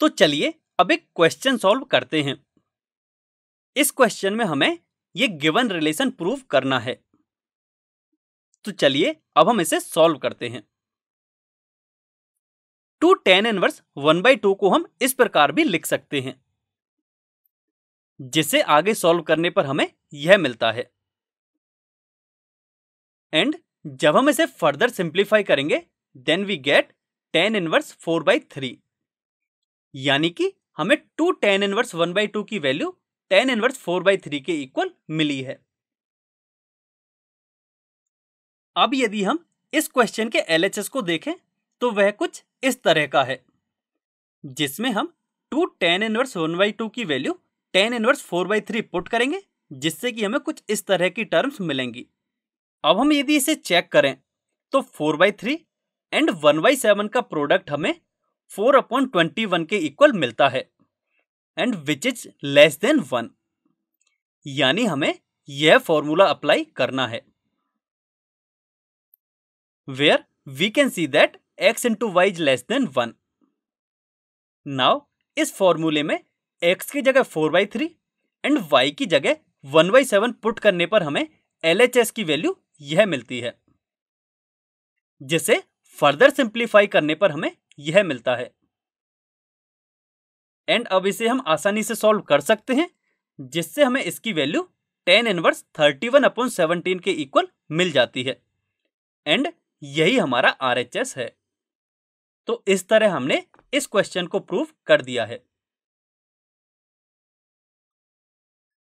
तो चलिए अब एक क्वेश्चन सॉल्व करते हैं। इस क्वेश्चन में हमें ये गिवन रिलेशन प्रूव करना है। तो चलिए अब हम इसे सॉल्व करते हैं। Two tan inverse one by two को हम इस प्रकार भी लिख सकते हैं। जिसे आगे सॉल्व करने पर हमें यह मिलता है। एंड जब हम इसे फर्दर सिंप्लीफाई करेंगे then we get tan inverse four by three यानी कि हमें two tan inverse one by two की value tan inverse four by three के इक्वल मिली है। अब यदि हम इस क्वेश्चन के एलएचएस को देखें तो वह कुछ इस तरह का है, जिसमें हम two tan inverse one by two की value tan inverse four by three put करेंगे, जिससे कि हमें कुछ इस तरह की टर्म्स मिलेंगी। अब हम यदि इसे चेक करें तो four by three and one by seven का प्रोडक्ट हमें फोर अपॉन ट्वेंटी वन के इक्वल मिलता है। And which is less than one यानी हमें यह फॉर्मूला अप्लाई करना है। Where we can see that x into y is less than one now इस फॉर्मूले में एक्स की जगह four by three and y की जगह वन बाई सेवन पुट करने पर हमें एल एच एस की वैल्यू यह मिलती है। जिसे फर्दर सिंप्लीफाई करने पर हमें यह मिलता है। एंड अब इसे हम आसानी से सॉल्व कर सकते हैं, जिससे हमें इसकी value tan inverse thirty one upon seventeen के इक्वल मिल जाती है। एंड यही हमारा आरएचएस है। तो इस तरह हमने इस क्वेश्चन को प्रूव कर दिया है।